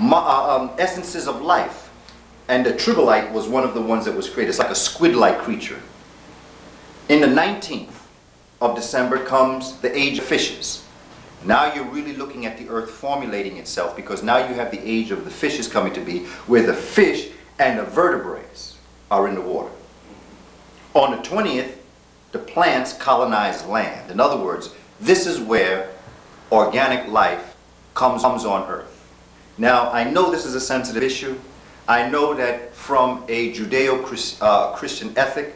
uh, um, essences of life. And the trilobite was one of the ones that was created. It's like a squid-like creature. In the 19th of December comes the age of fishes. Now you're really looking at the earth formulating itself because now you have the age of the fishes coming to be where the fish and the vertebrates are in the water. On the 20th, the plants colonize land. In other words, this is where organic life comes on earth. Now, I know this is a sensitive issue. I know that from a Judeo-Christian uh, ethic,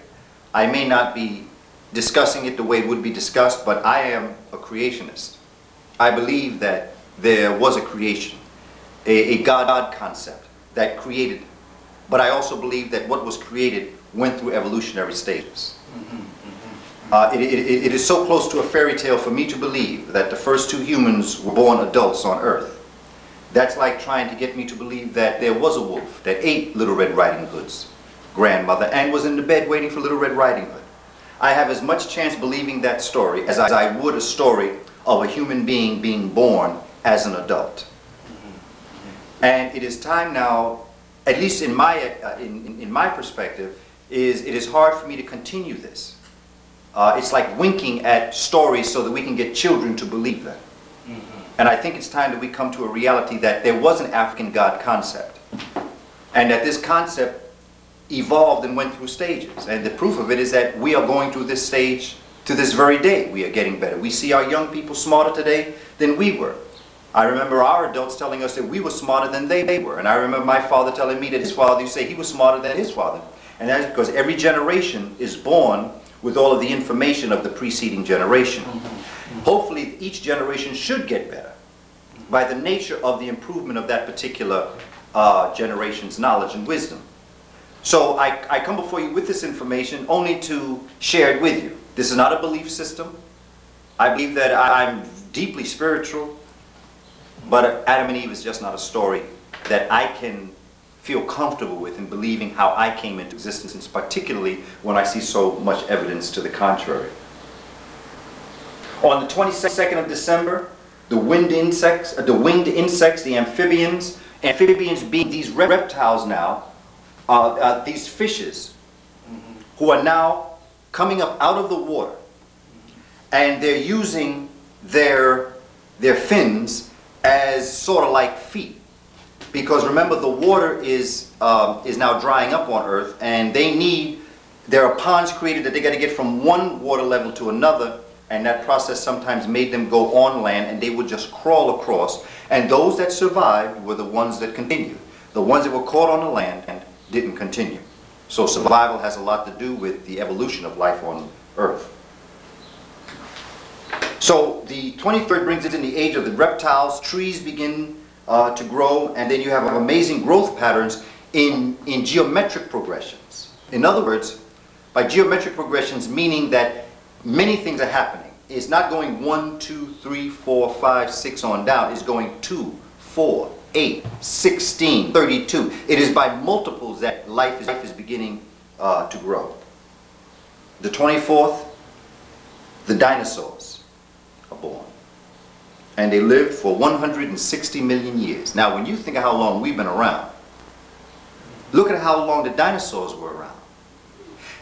I may not be discussing it the way it would be discussed, but I am a creationist. I believe that there was a creation, a, a God concept that created, but I also believe that what was created went through evolutionary stages. Uh, it, it, it is so close to a fairy tale for me to believe that the first two humans were born adults on Earth. That's like trying to get me to believe that there was a wolf that ate Little Red Riding Hood's grandmother and was in the bed waiting for Little Red Riding Hood. I have as much chance believing that story as I would a story of a human being being born as an adult. And it is time now, at least in my, uh, in, in my perspective, is it is hard for me to continue this. Uh, it's like winking at stories so that we can get children to believe them. Mm -hmm. And I think it's time that we come to a reality that there was an African God concept. And that this concept evolved and went through stages. And the proof of it is that we are going through this stage to this very day. We are getting better. We see our young people smarter today than we were. I remember our adults telling us that we were smarter than they, were. And I remember my father telling me that his father used to say he was smarter than his father. And that is because every generation is born with all of the information of the preceding generation. Hopefully, each generation should get better by the nature of the improvement of that particular uh, generation's knowledge and wisdom. So I, I come before you with this information only to share it with you. This is not a belief system. I believe that I'm deeply spiritual, but Adam and Eve is just not a story that I can feel comfortable with in believing how I came into existence, particularly when I see so much evidence to the contrary. On the 22nd of December, the winged insects, uh, the winged insects, the amphibians, amphibians being these reptiles now, uh, uh, these fishes, who are now coming up out of the water, and they're using their their fins as sort of like feet. Because remember the water is um, is now drying up on Earth, and they need there are ponds created that they got to get from one water level to another, and that process sometimes made them go on land, and they would just crawl across. And those that survived were the ones that continued. The ones that were caught on the land and didn't continue. So survival has a lot to do with the evolution of life on Earth. So the 23rd brings us in the age of the reptiles. Trees begin uh, to grow, and then you have amazing growth patterns in, in geometric progressions. In other words, by geometric progressions, meaning that many things are happening. It's not going one, two, three, four, five, six on down. It's going two, four, 8, 16, 32. It is by multiples that life is, life is beginning uh, to grow. The 24th, the dinosaurs are born and they lived for 160 million years. Now, when you think of how long we've been around, look at how long the dinosaurs were around.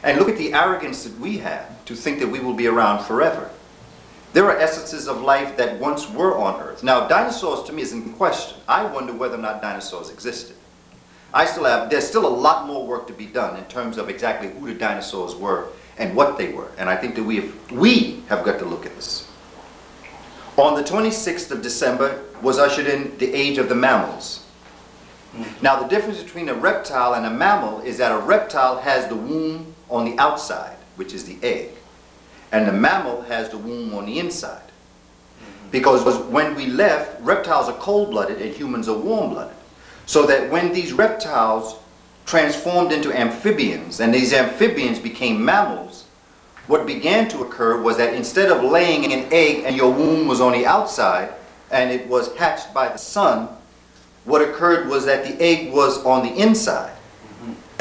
And look at the arrogance that we have to think that we will be around forever. There are essences of life that once were on Earth. Now, dinosaurs to me is in question. I wonder whether or not dinosaurs existed. I still have, there's still a lot more work to be done in terms of exactly who the dinosaurs were and what they were. And I think that we have, we have got to look at this. On the 26th of December was ushered in the age of the mammals. Hmm. Now the difference between a reptile and a mammal is that a reptile has the womb on the outside, which is the egg. And the mammal has the womb on the inside. Because when we left, reptiles are cold-blooded and humans are warm-blooded. So that when these reptiles transformed into amphibians and these amphibians became mammals, what began to occur was that instead of laying an egg and your womb was on the outside and it was hatched by the sun, what occurred was that the egg was on the inside.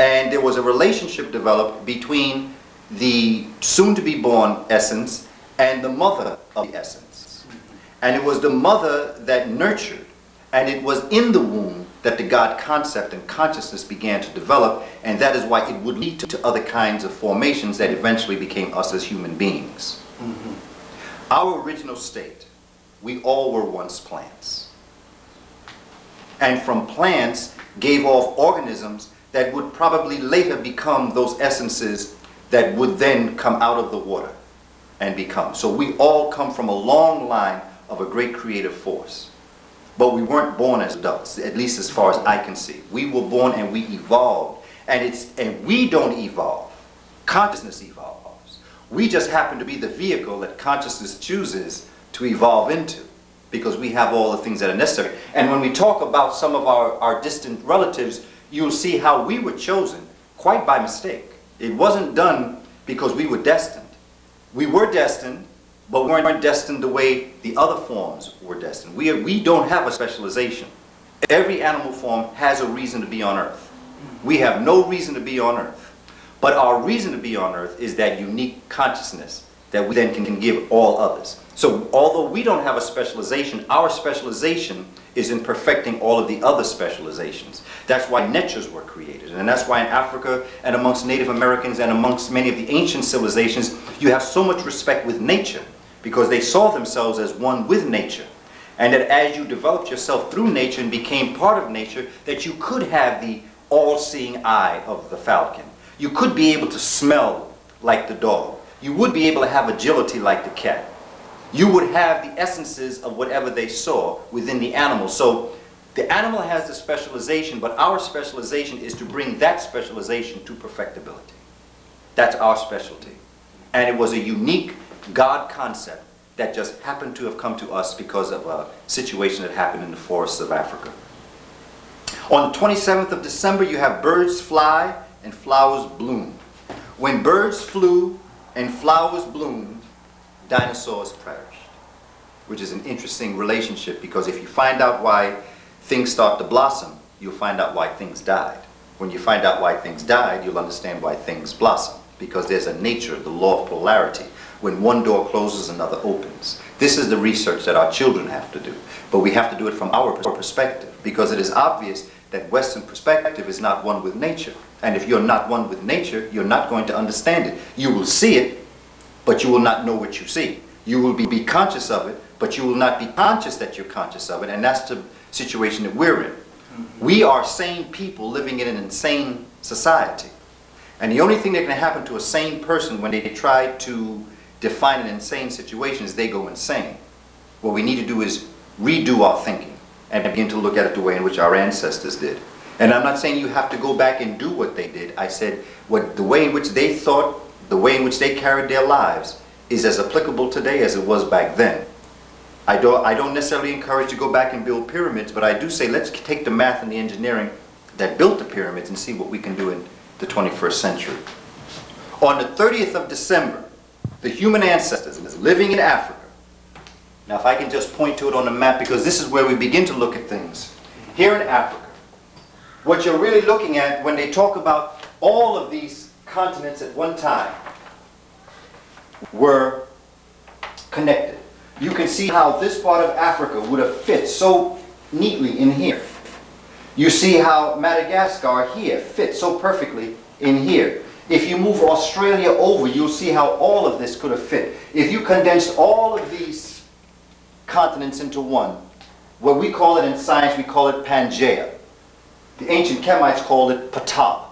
And there was a relationship developed between the soon-to-be born essence and the mother of the essence. And it was the mother that nurtured, and it was in the womb that the God concept and consciousness began to develop, and that is why it would lead to other kinds of formations that eventually became us as human beings. Mm-hmm. Our original state, we all were once plants. And from plants gave off organisms that would probably later become those essences that would then come out of the water and become. So we all come from a long line of a great creative force. But we weren't born as adults, at least as far as I can see. We were born and we evolved. And, it's, and we don't evolve. Consciousness evolves. We just happen to be the vehicle that consciousness chooses to evolve into because we have all the things that are necessary. And when we talk about some of our, our distant relatives, you'll see how we were chosen quite by mistake. It wasn't done because we were destined. We were destined, but we weren't destined the way the other forms were destined. We, we don't have a specialization. Every animal form has a reason to be on earth. We have no reason to be on earth. But our reason to be on earth is that unique consciousness that we then can give all others. So although we don't have a specialization, our specialization is in perfecting all of the other specializations. That's why netures were created. And that's why in Africa and amongst Native Americans and amongst many of the ancient civilizations, you have so much respect with nature because they saw themselves as one with nature. And that as you developed yourself through nature and became part of nature, that you could have the all-seeing eye of the falcon. You could be able to smell like the dog. You would be able to have agility like the cat. You would have the essences of whatever they saw within the animal. So the animal has the specialization, but our specialization is to bring that specialization to perfectibility. That's our specialty. And it was a unique God concept that just happened to have come to us because of a situation that happened in the forests of Africa. On the 27th of December, you have birds fly and flowers bloom. When birds flew and flowers bloomed, dinosaurs perished. Which is an interesting relationship because if you find out why things start to blossom, you'll find out why things died. When you find out why things died, you'll understand why things blossom because there's a nature, of the law of polarity. When one door closes, another opens. This is the research that our children have to do. But we have to do it from our perspective because it is obvious that Western perspective is not one with nature. And if you're not one with nature, you're not going to understand it. You will see it, but you will not know what you see. You will be, be conscious of it, but you will not be conscious that you're conscious of it. And that's the situation that we're in. Mm-hmm. We are sane people living in an insane society. And the only thing that can happen to a sane person when they try to define an insane situation is they go insane. What we need to do is redo our thinking and begin to look at it the way in which our ancestors did. And I'm not saying you have to go back and do what they did. I said what the way in which they thought, the way in which they carried their lives is as applicable today as it was back then. I don't, I don't necessarily encourage to go back and build pyramids, but I do say let's take the math and the engineering that built the pyramids and see what we can do in the 21st century. On the 30th of December, the human ancestors living in Africa. Now if I can just point to it on the map because this is where we begin to look at things. Here in Africa, what you're really looking at when they talk about all of these continents at one time were connected. You can see how this part of Africa would have fit so neatly in here. You see how Madagascar here fits so perfectly in here. If you move Australia over, you'll see how all of this could have fit. If you condensed all of these continents into one, what we call it in science, we call it Pangaea. The ancient Kemites called it Ptah,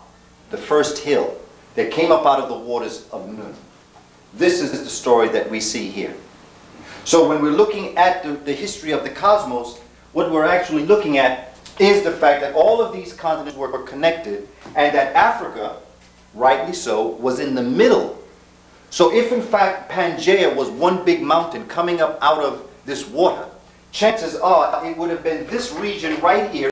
the first hill that came up out of the waters of Nun. This is the story that we see here. So when we're looking at the, the history of the cosmos, what we're actually looking at is the fact that all of these continents were connected and that Africa, rightly so, was in the middle. So if in fact Pangaea was one big mountain coming up out of this water, chances are it would have been this region right here